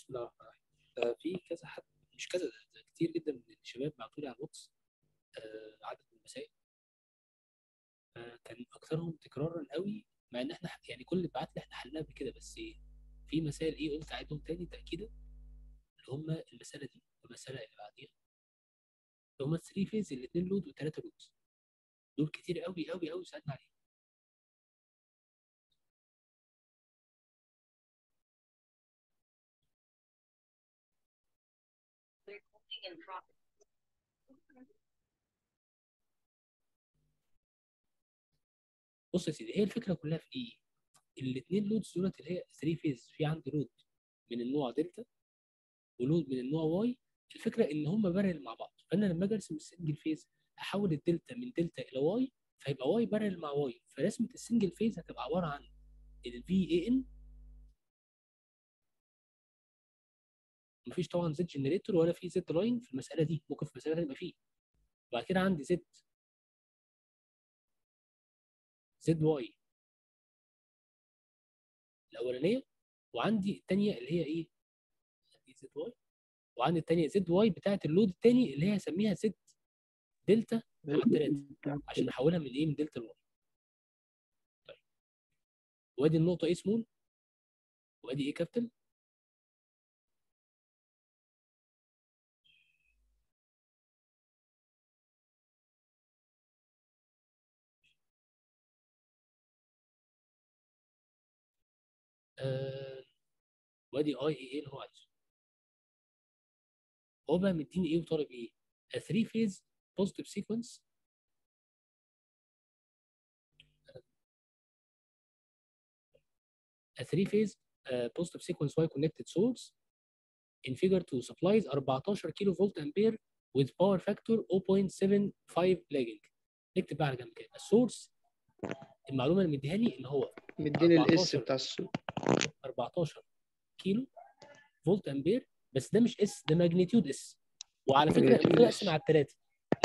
بسم الله الرحمن الرحيم. آه، في كذا حد مش كذا كتير جدا من الشباب بعتوا لي على الواتس آه، عدد من المسائل. آه، كان أكثرهم تكرارا قوي مع إن إحنا يعني كل اللي بعت إحنا حلناها قبل كده بس في مسائل إيه قلت أعيدهم تاني تاكيدا اللي هم المسألة دي والمسألة اللي بعديها. اللي هم 3 phase الاثنين load وثلاثه load دول كتير قوي قوي قوي سالنا عليهم. بص يا سيدي هي الفكرة كلها في إيه؟ الاثنين loads دولت اللي هي 3 phase في عندي load من النوع delta و load من النوع Y الفكرة إن هم parallel مع بعض. فأنا لما أجي أرسم ال single phase أحول الدلتا من دلتا إلى Y فيبقى Y parallel مع Y فرسمة ال single phase هتبقى عبارة عن ال V a n مفيش طبعا Z generator ولا في Z line في المسألة دي. ممكن في المسألة يبقى فيه. وبعد كده عندي Z Z Y الأولانية وعندي الثانية اللي هي إيه؟ دي Z Y. وعندي الثانية Z Y بتاعت ال load الثاني اللي هي هسميها Z delta على الثلاثه عشان أحولها من إيه؟ من delta ل Y. طيب. وأدي النقطة إيه سمول وأدي A capital وادي I a A اللي هو عايزه. هو بقى مديني إيه وطالب إيه؟ 3 phase positive sequence a three phase uh, positive sequence Y connected source. In figure 2 supplies 14 kilo volt ampere with power factor 0.75 lagging. نكتب بقى على جنب كده. ال source المعلومة اللي مديهاني إن هو مديني ال S 14. بتاع ال source. 14 kilo volt ampere بس ده مش S ده magnitude S. وعلى فكرة S. اقسم على الثلاثه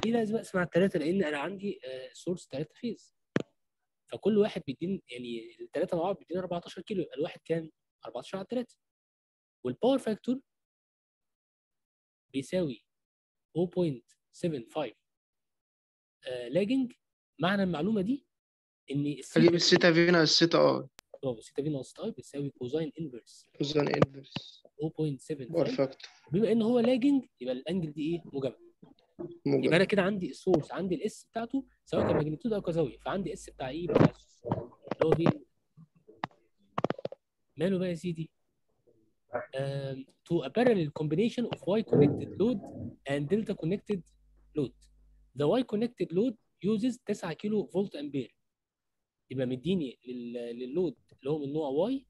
ليه لازم اقسم على الثلاثه لأن أنا عندي source ثلاثة phase. فكل واحد بيديني يعني الثلاثه مع بعض بيديني 14 كيلو يبقى الواحد كام 14 على 3 وال power factor بيساوي 0.75 lagging معنى المعلومة دي إن السيتا أجيب ال theta V ناقص ال theta I برافو theta V ناقص I بتساوي cosine inverse. cosine inverse. power 0.75 factor بما إن هو lagging يبقى ال angle دي إيه؟ موجبه يبقى موجب أنا كده عندي ال source عندي ال S بتاعته سواء ك magnitude أو كزاوية. فعندي S بتاع إيه؟ بتاع اللي هو في ماله بقى يا سيدي؟ um, to a parallel combination of y connected load and delta connected load. The y connected load uses 9 kilo volt ampere. يبقى مديني لل- لل load اللي هو من نوع y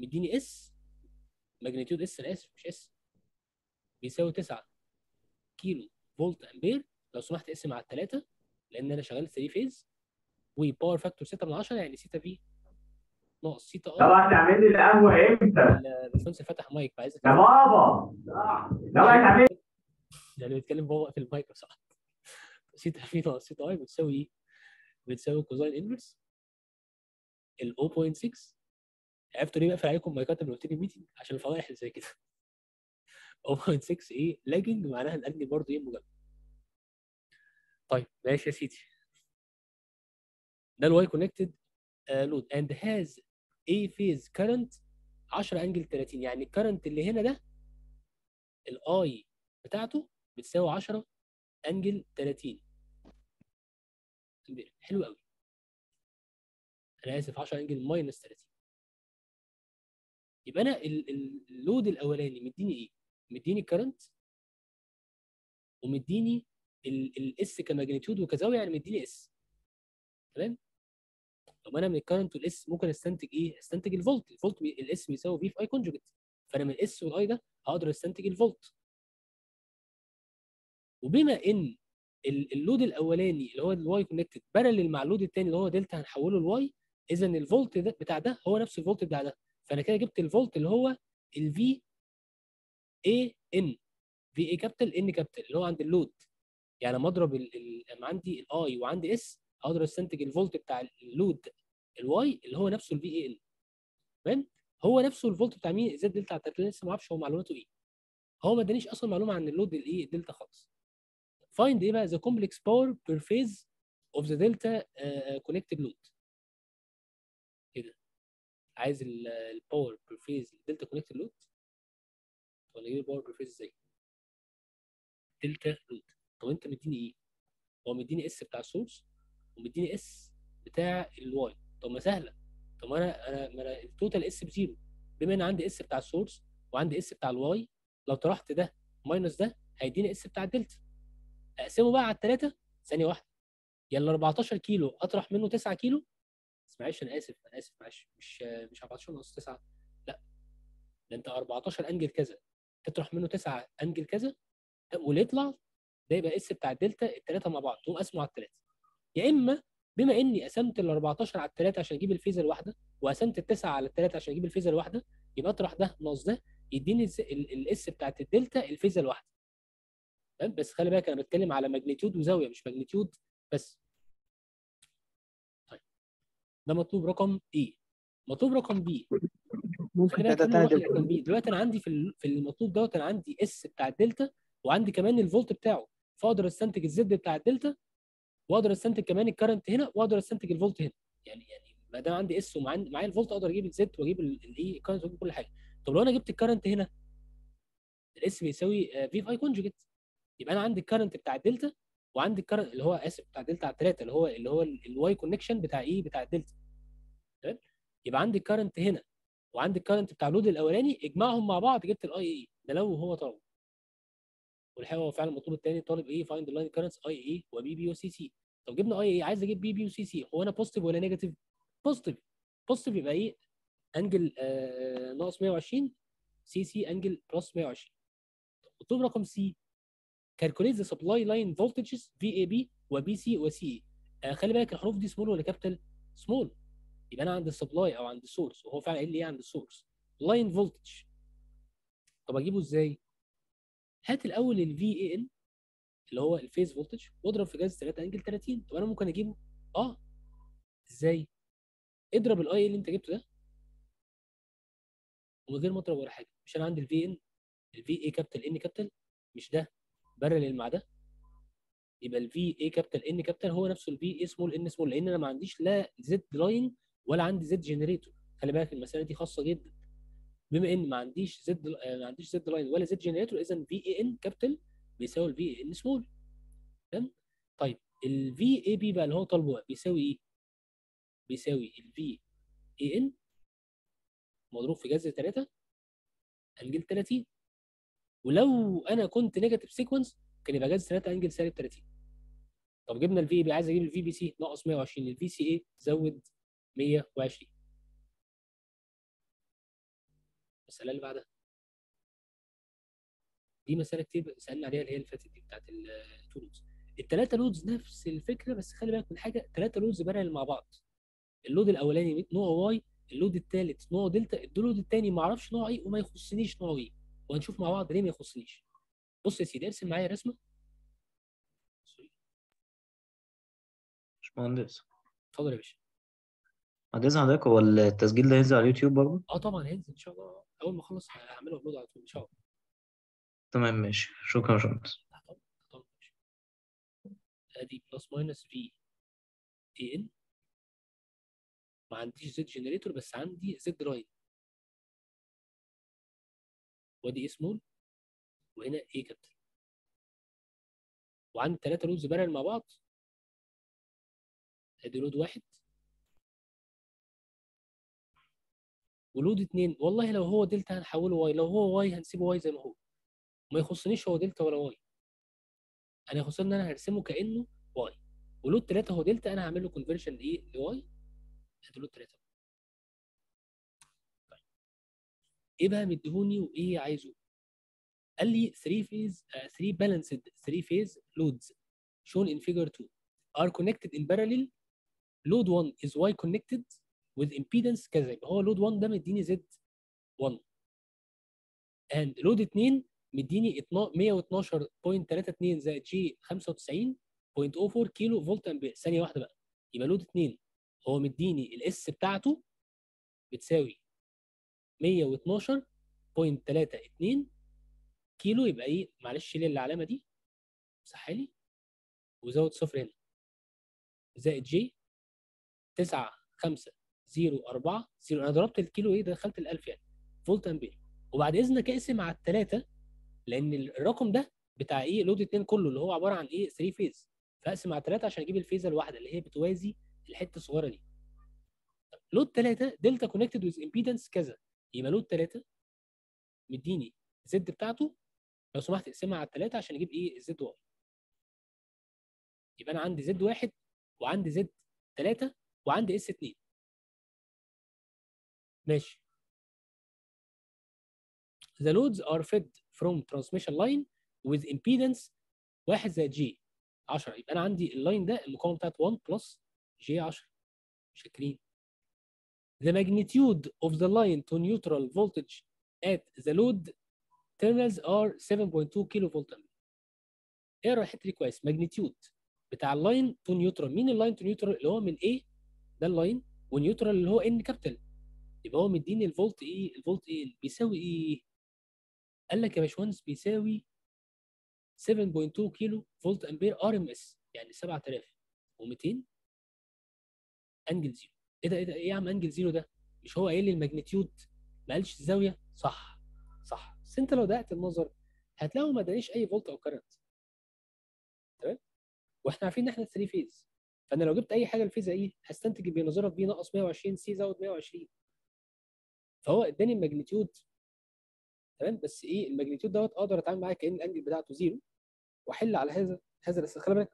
مديني S magnitude S أنا آسف مش S بيساوي 9 kilo volt ampere لو سمحت اقسم على الثلاثه لأن أنا شغال 3 phase و power factor 6 من 10 يعني theta V ناقص theta I طبعا تعمل لي القهوة إمتى؟ الباشمهندس فتح مايك عايز يا بابا! طبعا تعمل يعني بيتكلم بابا في المايك صح. theta V ناقص theta I بتساوي إيه؟ بتساوي cosine inverse ال 0.6 عرفتوا ليه بقفل عليكم مايكات لما قلت لي meeting عشان الفضايح اللي زي كده. 0.6 إيه؟ lagging معناها ال angle برضه إيه؟ موجب طيب ماشي يا سيدي. ده ال Y connected load and has a phase current 10 angle 30 يعني ال current اللي هنا ده ال I بتاعته بتساوي 10 angle 30 أمبير. حلو قوي. أنا اسف 10 angle minus 30 يبقى أنا ال- ال- ال load الاولاني مديني إيه؟ مديني current ومديني ال S ك magnitude وكزاوية يعني مديني S تمام؟ طب أنا من ال current وال S ممكن استنتج إيه؟ استنتج ال volt، ال volt ال S بيساوي V في I conjugate فأنا من ال S وال I ده هقدر استنتج الفولت وبما إن ال- ال load الاولاني اللي هو ال Y connected parallel مع ال load الثاني اللي هو دلتا هنحوله ل Y اذا الفولت ده بتاع ده هو نفس الفولت بتاع ده. فأنا كده جبت الفولت اللي هو ال V A N V A capital N capital اللي هو عند ال load. يعني لما أضرب لما عندي ال I وعندي S أقدر أستنتج الفولت بتاع ال load ال Y اللي هو نفسه ال V A N تمام؟ هو نفسه الفولت بتاع مين؟ Z delta التلاتة لسه ما أعرفش هو معلوماته إيه. هو ما ادانيش أصلا معلومة عن اللود الايه الدلتا خالص. Find إيه بقى؟ Power per phase of the delta uh, connected load. كده عايز الباور بير فيز دلتا كونكتد لود ولا إيه ال power per phase إزاي؟ delta load طب أنت مديني إيه؟ هو مديني S بتاع ال source ومديني S بتاع ال Y طب ما سهلة. طب أنا أنا ما أنا ال total S بزيرو. بما إن عندي S بتاع ال source وعندي S بتاع ال Y لو طرحت ده minus ده هيديني S بتاع الدلتا أقسمه بقى على الثلاثه ثانية واحدة. يلا 14 كيلو أطرح منه 9 كيلو معلش أنا آسف أنا آسف معلش. مش مش 14 ناقص 9 لا. ده أنت 14 angle كذا. تطرح منه 9 angle كذا واللي يطلع ده يبقى S بتاع الدلتا الثلاثه مع بعض. تقوم قسمه على الثلاثه يا إما بما إني قسمت ال 14 على الثلاثه عشان أجيب الفيزة الواحدة وقسمت التسعة على الثلاثه عشان أجيب الفيزة الواحدة يبقى اطرح ده ناقص ده يديني ال S بتاعت الدلتا الفيزة الواحدة. تمام؟ بس خلي بالك أنا بتكلم على magnitude وزاوية مش magnitude بس. ده مطلوب رقم إيه مطلوب رقم B ممكن تاني لرقم B دلوقتي أنا عندي في ال- في المطلوب دوت أنا عندي S بتاع الدلتا وعندي كمان الفولت بتاعه. فأقدر أستنتج ال Z بتاع الدلتا وأقدر أستنتج كمان ال current هنا وأقدر أستنتج الفولت هنا. يعني يعني ما دام عندي S ومعايا معايا الفولت أقدر أجيب ال Z وأجيب الايه ال current وأجيب كل حاجة. طب لو أنا جبت ال current هنا ال S بيساوي V I conjugate يبقى أنا عندي ال current بتاع الدلتا وعندي ال current اللي هو اسف بتاع الدلتا على الثلاثه اللي هو اللي هو ال Y connection بتاع إيه بتاع الدلتا تمام؟ يبقى عندي ال current هنا وعندي ال current بتاع ال load الأولاني اجمعهم مع بعض جبت ال aA ده لو هو طالب. والحقيقة هو فعلا المطلوب الثاني طالب إيه؟ find line currents aA و bB و cC طب جبنا aA عايز أجيب bB و cC هو أنا positive ولا negative positive positive يبقى إيه؟ angle آه ناقص 120 cC angle plus 120 مطلوب رقم C calculate the supply line voltages VAB و BC و CA خلي بالك الحروف دي small ولا capital small يبقى أنا عند ال supply أو عند ال source وهو فعلا قال لي إيه عند ال source line voltage طب أجيبه إزاي؟ هات الأول ال V an اللي هو ال phase voltage واضرب في جذر 3 angle 30 طب أنا ممكن أجيبه؟ آه. إزاي؟ اضرب ال I اللي أنت جبته ده. ومن غير ما أضرب ولا حاجة. مش أنا عندي ال VN ال VA capital N capital مش ده. parallel مع ده يبقى ال VA capital N capital هو نفسه ال VA small N small لأن أنا ما عنديش لا Z line ولا عندي Z generator خلي بالك المساله دي خاصة جدا. بما إن ما عنديش Z ما عنديش Z line ولا Z generator اذا VAN capital بيساوي ال VAN small تمام؟ طيب ال VAB بقى اللي هو طالبه بيساوي إيه؟ بيساوي الفي اي ان مضروب في جذر 3 angle 30 ولو أنا كنت negative sequence كان يبقى جذر 3 angle سالب 30 طب جبنا ال VB عايز أجيب ال VBC ناقص 120 ال VCA زود 120 المسألة اللي بعدها. دي مسألة كتير سألنا عليها اللي هي اللي فاتت دي بتاعت ال two loads الثلاثه loads نفس الفكرة بس خلي بالك من حاجة ثلاثة loads parallel مع بعض. ال load الأولاني نوعه Y ال load الثالث نوعه دلتا ال load الثاني ما أعرفش نوعه إيه وما يخصنيش نوعه إيه. وهنشوف مع بعض ليه ما يخصنيش بص يا سيدي ارسم معايا رسمة. باشمهندس. اتفضل يا باشا. إذن حضرتك هو التسجيل ده هينزل على اليوتيوب برضه؟ آه طبعا هينزل إن شاء الله. أول ما أخلص هعمله upload على طول إن شاء الله. تمام ماشي. شكرا يا باشمهندس. أدي plus minus VAN ما عنديش Z generator بس عندي Z line وادي سمول وهنا A capital وعندي ثلاثة loads parallel مع بعض. ادي load واحد. و load اتنين. والله لو هو دلتا هنحوله Y لو هو Y هنسيبه Y زي ما هو. ما يخصنيش هو دلتا ولا Y. أنا يخصني إن أنا هرسمه كأنه Y. و load ثلاثة هو دلتا أنا هعمل له conversion لإيه؟ ل Y. ادي load ثلاثة إيه بقى مديهوني وإيه عايزه؟ قال لي 3 phase 3 balanced 3 phase loads shown in figure 2 are connected in parallel. Load 1 is Y connected with impedance كذا يبقى هو load 1 ده مديني Z 1 and load 2 مديني 112.32 زائد j 95.04 كيلو فولت أمبير. ثانية واحدة بقى. يبقى load 2 هو مديني ال S بتاعته بتساوي 112.32 كيلو. يبقى إيه؟ معلش شيل العلامة دي؟ امسحها لي. وزود صفر هنا. زائد j 9 5 0 4 0 أنا ضربت الكيلو إيه دخلت ال 1000 يعني. فولت أمبير. وبعد إذنك اقسم على الثلاثه لأن الرقم ده بتاع إيه؟ load 2 كله اللي هو عبارة عن إيه؟ 3 phase فاقسم على الثلاثه عشان أجيب الفيزة الواحدة اللي هي بتوازي الحتة الصغيرة دي. load 3 delta connected with impedance كذا. يبقى load 3 مديني Z بتاعته لو سمحت اقسمها على الثلاثه عشان أجيب إيه ال Z Y يبقى أنا عندي Z واحد وعندي Z 3 وعندي S 2 ماشي. The loads are fed from transmission line with impedance 1 زائد j 10 يبقى أنا عندي ال line ده المقاومة بتاعت 1 plus j 10 شاكرين The magnitude of the line to neutral voltage at the load terminals are 7.2 كيلو فولت اقرا الحته دي كويس magnitude. بتاع ال line to neutral مين ال line to neutral اللي هو من A ده ال line و neutral اللي هو N capital يبقى هو مديني الفولت إيه الفولت إيه بيساوي إيه قال لك يا باشمهندس بيساوي 7.2 كيلو فولت امبير RMS يعني 7200 angle zero. إيه ده إيه ده إيه يا عم angle zero ده؟ مش هو قايل لي الماجنتيود ما قالش الزاويه صح صح. بس أنت لو دققت النظر هتلاقوا ما ادانيش أي فولت أو current تمام؟ وإحنا عارفين إن إحنا 3 phase فأنا لو جبت أي حاجة ال phase A هستنتج بنظرك B ناقص 120 C زود 120 فهو اداني ال magnitude. تمام؟ بس إيه ال magnitude دوت أقدر أتعامل معاه كأن ال angle بتاعته zero وأحل على هذا هذا بس خلي بالك.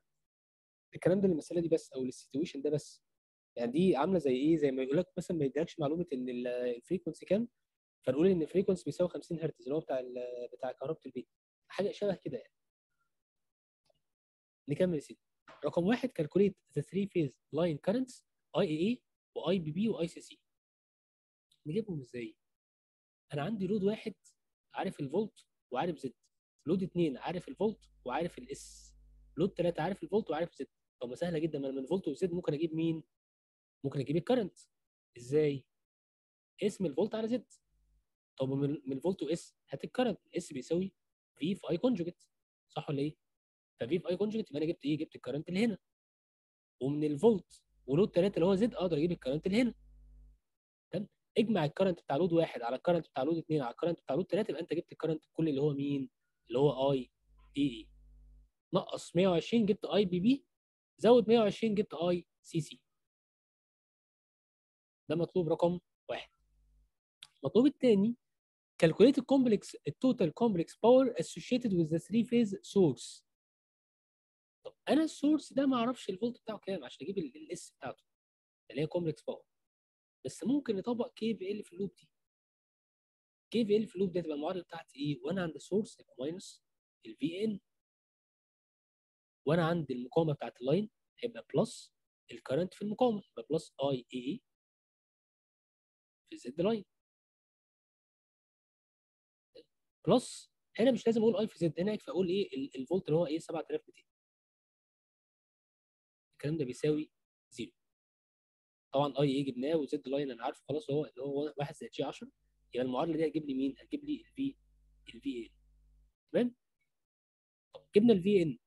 الكلام ده للمسألة دي بس أو لل situation ده بس. يعني دي عاملة زي إيه؟ زي ما يقول لك مثلا ما يديكش معلومة إن ال frequency كام فنقول إن ال frequency بيساوي 50 هرتز اللي هو بتاع بتاع كهرباء البيت. حاجة شبه كده يعني. نكمل يا سيدي. رقم واحد calculate the 3 phase line currents I aA و I bB و I cC نجيبهم إزاي؟ أنا عندي load واحد عارف الفولت وعارف Z load اثنين عارف الفولت وعارف ال S load ثلاثة عارف الفولت وعارف Z طب سهلة جدا ما أنا من volt و Z ممكن أجيب مين؟ ممكن أجيب الكرنت إزاي؟ اسم الفولت على زد طب من الفولت واس هات الكرنت اس بيساوي في في اي كونجوجيت صح ولا إيه؟ ف V في I conjugate يبقى أنا جبت إيه؟ جبت ال current اللي هنا. ومن ال volt و load 3 اللي هو Z أقدر أجيب ال current اللي هنا. تمام؟ اجمع ال current بتاع load واحد على ال current بتاع load اثنين على ال current بتاع load 3 يبقى أنت جبت ال current الكل اللي هو مين؟ اللي هو I aA نقص 120 جبت I bB زود 120 جبت I cC ده مطلوب رقم واحد. المطلوب الثاني calculate the complex total complex power associated with the three phase source. طب أنا ال source ده ما أعرفش الفولت بتاعه كام عشان أجيب ال S بتاعته اللي هي complex power بس ممكن نطبق KVL في ال loop دي. KVL في ال loop دي تبقى المعادلة بتاعتي إيه؟ وأنا عند ال source يبقى minus ال V an وأنا عند المقاومة بتاعت ال line هيبقى plus ال current في المقاومة يبقى plus I aA في Z line plus هنا مش لازم أقول I في Z هنا يكفي أقول إيه ال- الفولت اللي هو إيه 7200 الكلام ده بيساوي zero طبعا I aA جبناه و Z line أنا عارفه خلاص هو اللي هو 1 زائد j10 يبقى المعادلة دي هتجيب لي مين؟ هتجيب لي ال V ال V an تمام؟ طب جبنا ال V an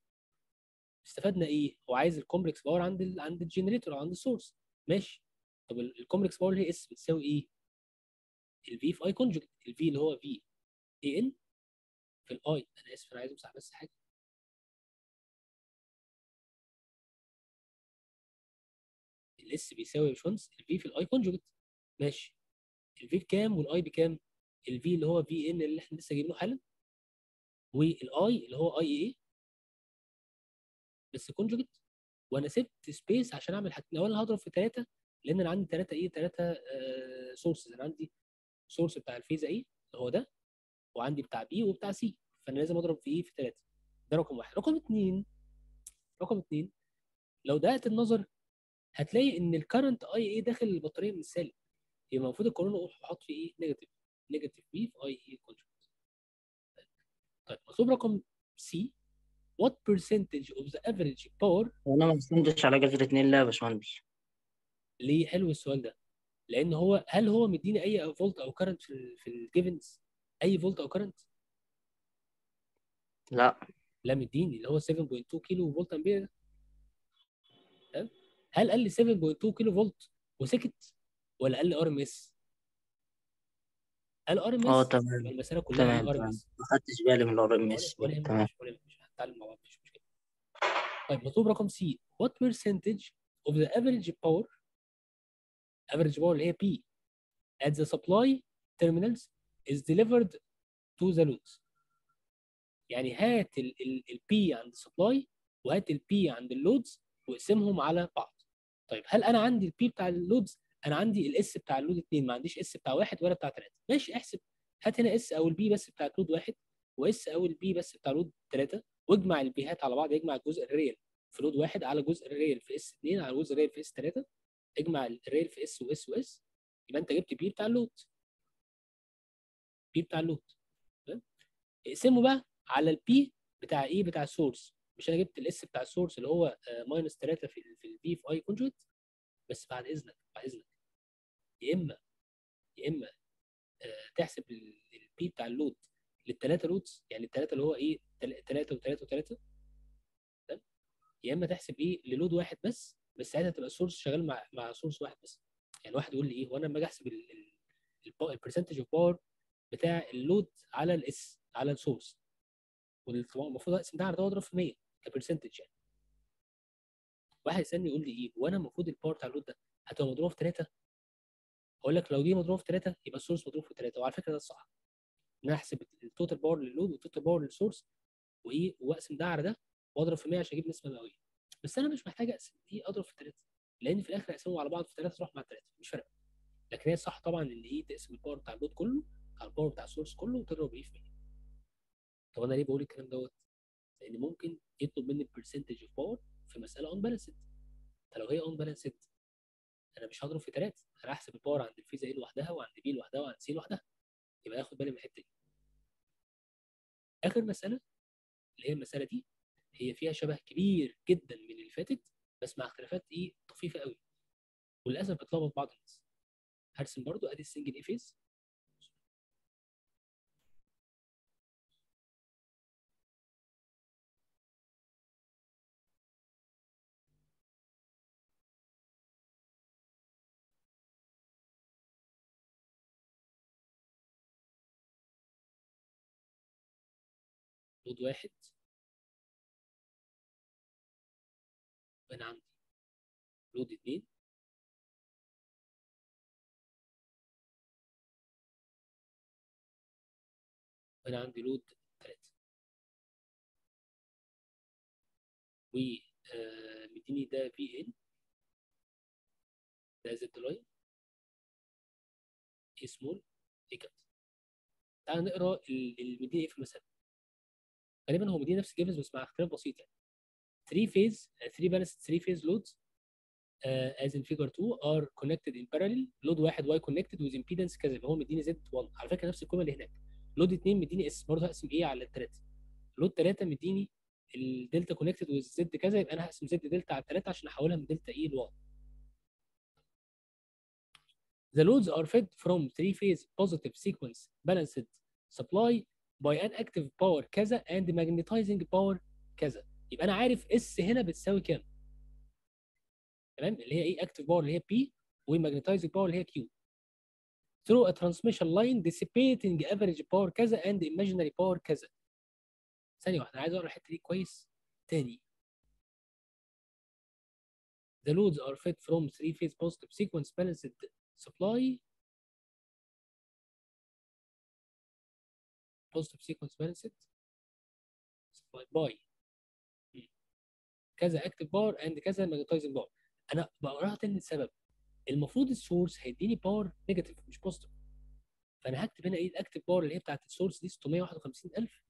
استفدنا إيه؟ هو عايز ال complex power عند ال عند ال generator عند ال source ماشي طب ال complex power اللي هي S بتساوي إيه؟ ال V في I conjugate ال V اللي هو V an في ال I أنا آسف أنا عايز أمسح بس حاجة. ال S بيساوي يا باشمهندس ال V في ال I conjugate ماشي. ال V بكام وال I بكام؟ ال V اللي هو V an اللي إحنا لسه جايبينه حالا وال I اللي هو I aA بس conjugate وأنا سبت space عشان أعمل حاجتين اولا هضرب في ثلاثة لأن أنا عندي ثلاثة إيه؟ ثلاثة sources أنا عندي source بتاع ال phase A اللي هو ده وعندي بتاع B وبتاع C فأنا لازم أضرب في إيه في ثلاثة ده رقم واحد. رقم اثنين رقم اثنين لو دققت النظر هتلاقي إن ال current I aA داخل البطارية من السالب يبقى المفروض القانون أقول أحط فيه إيه؟ negative negative V في I aA conjugate طيب مطلوب رقم C what percentage of the average power وأنا ما بستندش على جذر اتنين لا يا باشمهندس. ليه؟ حلو السؤال ده. لأن هو هل هو مديني اي فولت أو current في في ال givens اي فولت أو current لا. لا مديني اللي هو 7.2 kilo volt أمبير. ده هل قال لي 7.2 kilo volt وسكت ولا قال لي RMS قال R M آه S تمام. المسألة كلها RMS ما خدتش بالي من ال RMS تمام. هنتعلم مع بعض مش مشكلة. طيب مطلوب رقم C what percentage of the average power average power اللي هي P at the supply terminals is delivered to the loads يعني هات ال ال ال P عند ال supply وهات ال P عند ال loads واقسمهم على بعض. طيب هل أنا عندي ال P بتاع ال loads أنا عندي ال S بتاع ال load 2 ما عنديش S بتاع واحد ولا بتاع ثلاثة ماشي احسب. هات هنا S أو ال P بس بتاع load واحد و S أو ال P بس بتاع load ثلاثة واجمع ال P هات على بعض اجمع الجزء ال real في load واحد على جزء ال real في S 2 على جزء ال real في S 3 اجمع ال real في S و S و S يبقى انت جبت P بتاع ال load P بتاع ال load اقسمه بقى على ال P بتاع إيه بتاع ال source مش أنا جبت ال S بتاع ال source اللي هو minus 3 في في ال V في I conjugate بس بعد إذنك بعد إذنك. يا إما يا إما آه، تحسب ال P بتاع ال load للثلاثه loads يعني الثلاثه اللي هو إيه 3 و3 و3 تمام؟ يا إما تحسب إيه لل load واحد بس بس ساعتها تبقى ال source شغال مع مع source واحد بس. يعني واحد يقول لي إيه وأنا لما أجي أحسب البرسنتج اوف باور بتاع اللود على الاس على السورس والطبعا المفروض أقسم ده على ده واضرب في 100 ك percentage يعني. واحد يسألني يقول لي إيه وأنا المفروض ال power بتاع ال load ده هتبقى مضروبة في 3 أقول لك لو دي مضروبة في 3 يبقى ال source مضروب في 3 وعلى فكرة ده الصح. إن أنا أحسب التوتال باور للود والتوتال باور للسورس وإيه وأقسم ده على ده وأضرب في 100 عشان أجيب نسبة مئوية. بس أنا مش محتاج أقسم دي أضرب في 3 لأن في الآخر اقسمهم على بعض في 3 تروح مع 3 مش فارقة. لكن هي صح طبعا إن إيه تقسم ال power بتاع ال load كله على ال power بتاع ال source كله وتضرب إيه في 100 طب أنا ليه بقول الكلام دوت؟ لأن ممكن يطلب مني ال percentage of power في مسألة unbalanced فلو هي unbalanced أنا مش هضرب في 3 أنا هحسب ال power عند ال phase A لوحدها وعند B لوحدها وعند C لوحدها. يبقى اخد بالي من الحتة دي. آخر مسألة اللي هي المسألة دي هي فيها شبه كبير جدا من اللي فاتت بس مع اختلافات إيه طفيفة قوي. وللأسف بتلخبط بعض الناس. هرسم برضو ادي ال single إيه phase لود واحد. وأنا عندي. لود اتنين. وأنا عندي لود تلاتة. و آه، مديني ده في ان ده زد لاين. اي سمول A cap تعال نقرأ ال- المديني إيه في المسألة غالبا هو مديني نفس ال givens بس مع اختلاف بسيط يعني. 3 phase 3 balanced 3 phase loads uh, as in figure 2 are connected in parallel load واحد y connected with impedance كذا يبقى هو مديني Z 1 على فكره نفس القيمه اللي هناك load 2 مديني S برضه هقسم إيه على الثلاثه load 3 مديني ال delta connected with Z كذا يبقى أنا هقسم Z delta على الثلاثه عشان احولها من دلتا اي ل Y The loads are fed from three phase positive sequence balanced supply by an active power كذا and magnetizing power كذا يبقى أنا عارف اس هنا بتساوي كام تمام اللي هي إيه active power اللي هي P وماجنتايزنج باور اللي هي Q through a transmission line dissipating average power كذا and imaginary power كذا ثانية واحدة عايز أقرأ الحتة دي كويس تاني The loads are fed from three phase positive sequence balanced supply positive sequence balanced supply by. كذا active power and كذا magnetizing power. أنا بقراها تاني لسبب المفروض ال source هيديني power negative مش positive فأنا هكتب هنا إيه ال active power اللي هي بتاعت ال source دي 651000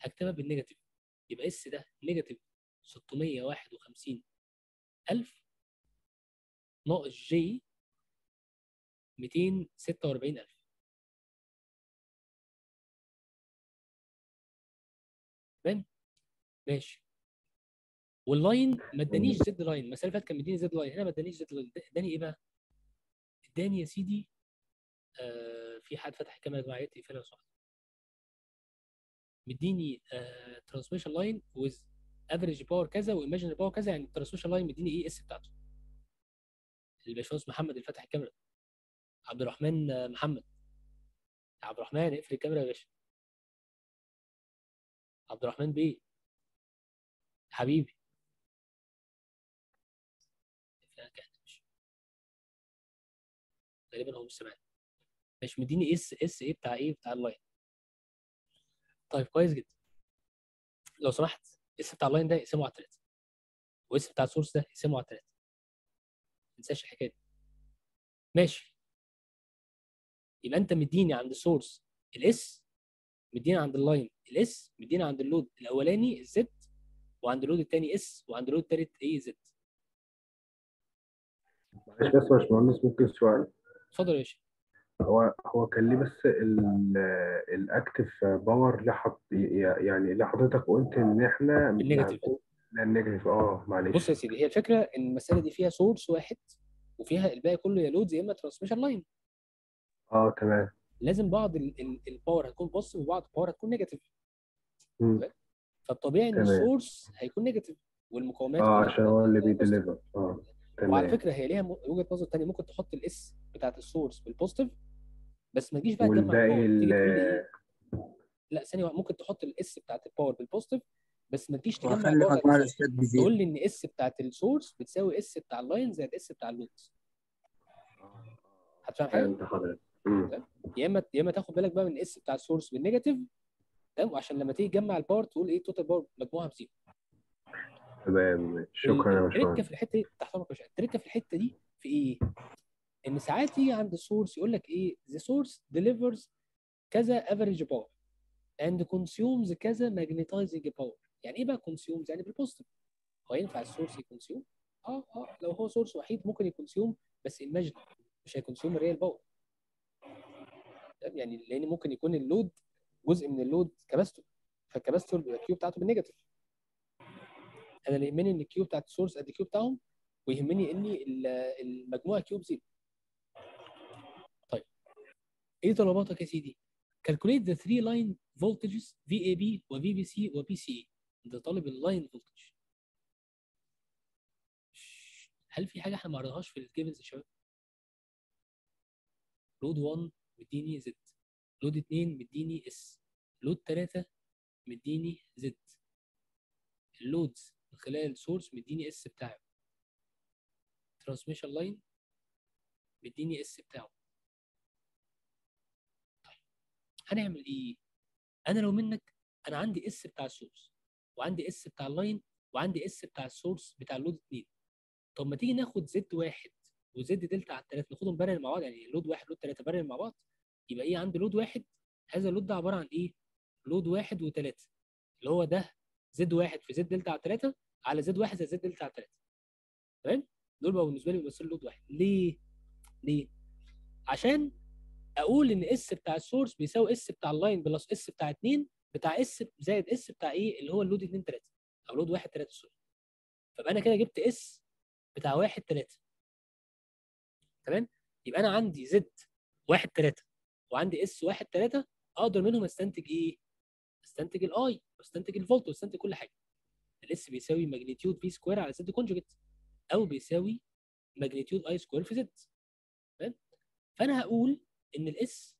هكتبها بال negative يبقى S ده negative 651000 ناقص j 246000 تمام؟ ماشي. وال line ما ادانيش Z line المسألة اللي فاتت كان مديني Z line هنا ما ادانيش Z line اداني إيه بقى؟ اداني يا سيدي آه في حد فتح الكاميرا يقفلها لو سمحت مديني transmission line with average power كذا و imaginary power كذا يعني ال transmission line مديني إيه؟ S بتاعته. الباشمهندس محمد اللي فتح الكاميرا. عبد الرحمن آه، محمد. عبد الرحمن اقفل الكاميرا يا باشا. عبد الرحمن بيه. حبيبي. غالبا هو مش سامعني. مش مديني S S إيه بتاع إيه؟ بتاع ال line. طيب كويس جدا. لو سمحت S بتاع ال line ده اقسمه على ثلاثة و S بتاع ال source ده اقسمه على ثلاثة ما تنساش الحكاية دي. ماشي. يبقى أنت مديني عند ال source ال S مدينا عند ال line ال S مدينا عند ال load الأولاني ال Z وعند ال load الثاني S وعند ال load الثالث إيه؟ Z. معلش بس يا باشمهندس ممكن سؤال اتفضل يا باشا. هو هو كان ليه بس ال- ال active power ليه حط يعني ليه حضرتك قلت إن إحنا ال negative. لا ال negative آه معلش. بص يا سيدي هي الفكرة إن المسألة دي فيها source واحد وفيها الباقي كله يا loads يا إما transmission line آه تمام. لازم بعض ال- ال- ال power هتكون positive وبعض ال power هتكون negative. فالطبيعي إن. ال source هيكون negative والمكونات آه عشان هو اللي. بي deliver آه. وعلى تمام. فكرة هي ليها وجهة نظر ثانية ممكن تحط ال S بتاعت ال source بال positive بس ما تجيش بقى تجمع ال power تيجي ال- تقول لي لا ثانية ممكن تحط ال S بتاعت ال power بال positive بس ما تجيش تجمع ال power تقول لي إن S بتاعت ال source بتساوي S بتاع ال line زائد S بتاع ال load هتفهم حاجة؟ فهمت حضرتك. يا اما يا إما تاخد بالك بقى من ال S بتاع ال source بال negative تمام؟ وعشان لما تيجي تجمع ال power تقول إيه؟ total power مجموعها ب zero تمام شكرا يا التركة في الحتة دي تحت أمرك التركة في الحتة دي في إيه؟ إن ساعات يجي عند ال source يقول لك إيه؟ The source delivers كذا average power and consumes كذا magnetizing power. يعني إيه بقى consumes يعني بال positive هو ينفع ال source ي consume؟ آه آه. لو هو source وحيد ممكن ي consume بس imaginary مش هي consume ال real power يعني لأن ممكن يكون ال load جزء من ال load capacitor فال capacitor ال Q بتاعته بال negative. أنا اللي يهمني إن ال Q بتاعت ال source قد ال Q بتاعهم؟ ويهمني ان ال- المجموعة Q ب zero طيب. إيه طلباتك يا سيدي؟ calculate the three line voltages VAB و VBC و VCA أنت طالب ال line voltage هل في حاجة إحنا ما قريناهاش في ال givens يا شباب؟ load 1 مديني Z load 2 مديني S load 3 مديني Z ال loads من خلال ال source مديني S بتاعه. transmission line مديني S بتاعه. طيب هنعمل إيه؟ أنا لو منك أنا عندي S بتاع ال source وعندي S بتاع ال line وعندي S بتاع ال source بتاع ال load 2 طب ما تيجي ناخد Z واحد و Z delta على الثلاث ناخدهم parallel مع بعض يعني load واحد load ثلاثة parallel مع بعض يبقى إيه؟ عندي load واحد. هذا ال load ده عبارة عن إيه؟ load واحد وثلاثه اللي هو ده Z واحد في Z delta على ثلاثة على Z واحد زائد Z delta على ثلاثة تمام؟ دول بقى بالنسبة لي بيمثلوا load واحد ليه؟ ليه؟ عشان أقول إن S بتاع ال source بيساوي S بتاع ال line plus S بتاع 2 بتاع S زائد S بتاع إيه اللي هو ال load 2 3 أو load 1 3 sorry فبقى أنا كده جبت S بتاع 1 3 تمام يبقى أنا عندي زد 1 3 وعندي اس 1 3 أقدر منهم أستنتج إيه؟ أستنتج ال I واستنتج الفولت واستنتج كل حاجة ال S بيساوي magnitude V square على Z conjugate أو بيساوي magnitude I square في Z. تمام؟ فأنا هقول إن ال S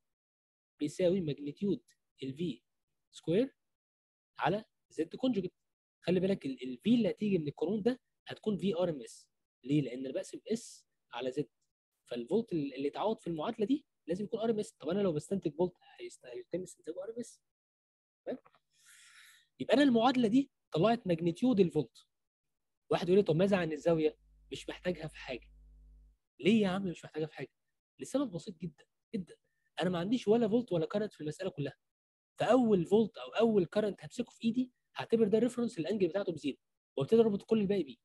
بيساوي magnitude ال V square على Z conjugate. خلي بالك ال V اللي هتيجي من القانون ده هتكون V RMS ليه؟ لأن أنا بقسم S على Z. فالفولت اللي اتعوض في المعادلة دي لازم يكون RMS طب أنا لو بستنتج فولت هيتم استنتاجه RMS يبقى أنا المعادلة دي طلعت magnitude الفولت. واحد يقول لي طب ماذا عن الزاوية؟ مش محتاجها في حاجة. ليه يا عم مش محتاجها في حاجة؟ لسبب بسيط جدا جدا. أنا ما عنديش ولا فولت ولا current في المسألة كلها. فأول فولت أو أول current همسكه في إيدي هعتبر ده ال reference ال angle بتاعته ب zero. وابتدي اربط كل الباقي بيه.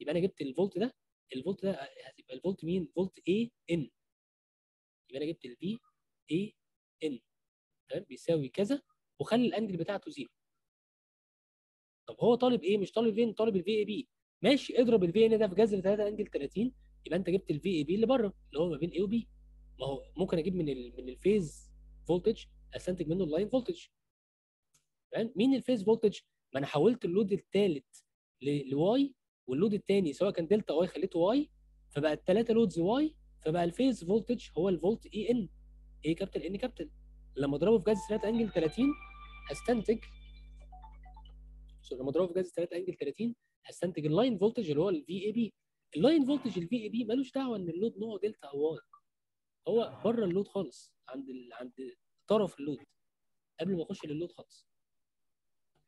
يبقى أنا جبت الفولت ده الفولت ده هتبقى الفولت مين؟ فولت AN يبقى أنا جبت ال V AN تمام؟ بيساوي كذا وخلي ال angle بتاعته zero. طب هو طالب إيه؟ مش طالب فين؟ طالب ال V AB ماشي اضرب ال V N ده في جذر 3 angle 30 يبقى انت جبت ال V AB اللي بره اللي هو ما بين A و B ما هو ممكن أجيب من من ال phase voltage استنتج منه ال line voltage تمام؟ مين ال phase voltage ما أنا حولت ال load الثالث ل wye وال load الثاني سواء كان delta wye خليته wye فبقى الثلاثه loads wye فبقى ال phase voltage هو الفولت AN A capital N capital لما أضربه في جذر 3 angle 30 هستنتج لما اضربه في جذر 3 angle 30 هستنتج ال line voltage اللي هو ال V AB ال line voltage ال V AB ملوش دعوة إن ال load نوعه دلتا أو wye. هو بره ال load خالص عند ال... عند طرف ال load قبل ما اخش لل load خالص.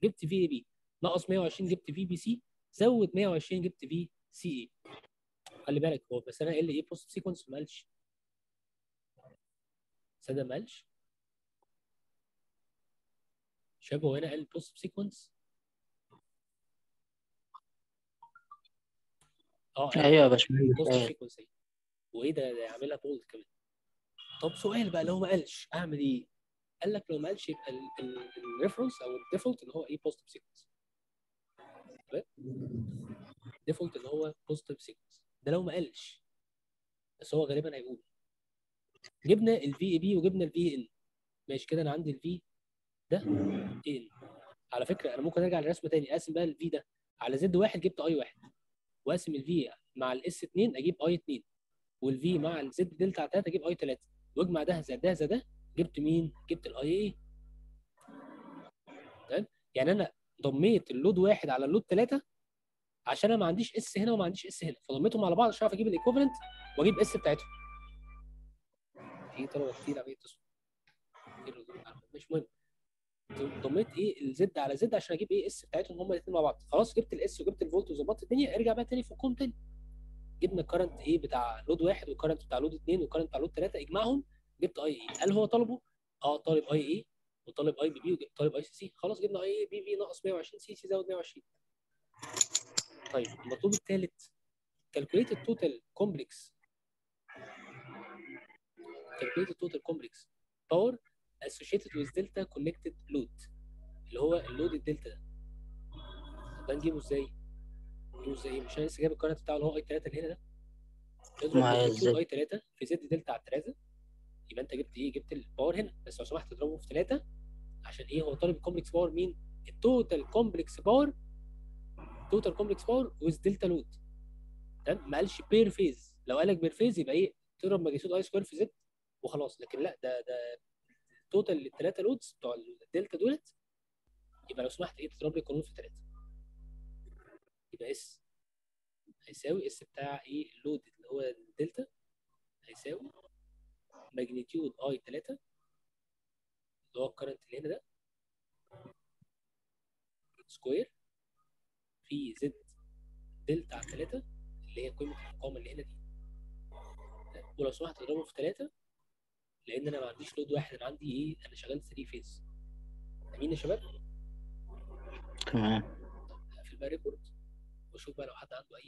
جبت V AB ناقص 120 جبت V BC زود 120 جبت V CA خلي بالك هو بس أنا قال لي إيه pos sequence ما قالش صدق ما قالش شبه هنا قال بوست سيكونس آه أيوه يا باشمهندس بوست إيه وايه ده؟ ده يعملها بولد كمان. طب سؤال بقى لو ما قالش أعمل إيه؟ قال لك لو ما قالش يبقى الريفرنس أو الديفولت اللي هو إيه؟ بوزيتيف سيكونس الديفولت اللي هو بوزيتيف سيكونس ده لو ما قالش بس هو غالبا هيقول. جبنا ال V AB وجبنا ال V N ماشي كده أنا عندي ال V ده N على فكرة أنا ممكن أرجع للرسمه تاني. أقسم بقى ال V ده على Z واحد جبت I واحد. واقسم الفي مع الاس 2 أجيب اي 2 والفي مع الزد دلتا على 3 أجيب I 3 واجمع ده زائد ده زائد ده جبت مين؟ جبت ال I A تمام؟ يعني أنا ضميت ال load واحد على ال load 3 عشان أنا ما عنديش S هنا وما عنديش S هنا. فضميتهم على بعض عشان أعرف أجيب ال equivalent وأجيب S بتاعتهم. في طلبة كتير عمال يتصلوا. مش مهم. ضميت إيه ال Z على Z عشان أجيب إيه S بتاعتهم هما الاثنين مع بعض. خلاص جبت ال S وجبت الفولت وظبطت الدنيا ارجع بقى تاني فكهم تاني. جبنا ال current إيه بتاع load واحد وال current بتاع load اثنين وال current بتاع load ثلاثة اجمعهم جبت I A هل هو طلبه؟ آه طالب I A وطالب I B B وطالب I C C خلاص جبنا I B في ناقص 120 C C زود 120 طيب المطلوب الثالث total complex. calculate the total complex. power associated with delta connected load. اللي هو ال load ال delta ده. ده نجيبه إزاي؟ نجيبه إزاي؟ مش أنا لسه جايب ال current بتاعه اللي هو I 3 اللي هنا ده. اضرب. I 3 في Z delta على 3 يبقى انت جبت إيه؟ جبت ال power هنا. بس لو سمحت تضربه في 3 عشان إيه؟ هو طالب ال complex power مين؟ ال total complex power total complex power with delta load تمام؟ ما قالش per phase لو قال لك per phase يبقى إيه؟ تضرب magnitude I square في Z وخلاص. لكن لا ده ده total للثلاثه loads بتوع الدلتا دولت يبقى لو سمحت إيه تضرب لي القانون في ثلاثة يبقى S هيساوي S بتاع إيه ال load اللي هو الدلتا هيساوي magnitude I 3 اللي هو ال current اللي هنا ده square في Z delta على 3 اللي هي قيمة المقاومه اللي هنا دي. ولو سمحت اضربه في 3 لأن أنا ما عنديش load واحد أنا عندي إيه؟ أنا شغال 3 phase امين يا شباب؟ تمام. هقفل بقى record واشوف بقى لو حد عنده أي